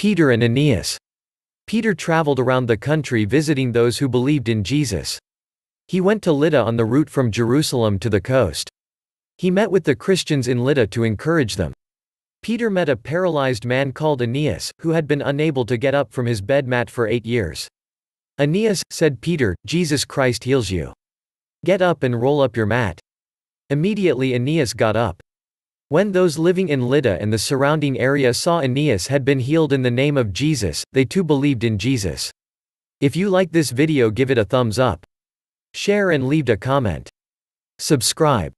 Peter and Aeneas. Peter traveled around the country visiting those who believed in Jesus. He went to Lydda on the route from Jerusalem to the coast. He met with the Christians in Lydda to encourage them. Peter met a paralyzed man called Aeneas, who had been unable to get up from his bed mat for eight years. Aeneas, said Peter, Jesus Christ heals you. Get up and roll up your mat. Immediately Aeneas got up. When those living in Lydda and the surrounding area saw Aeneas had been healed in the name of Jesus, they too believed in Jesus. If you like this video give it a thumbs up. Share and leave a comment. Subscribe.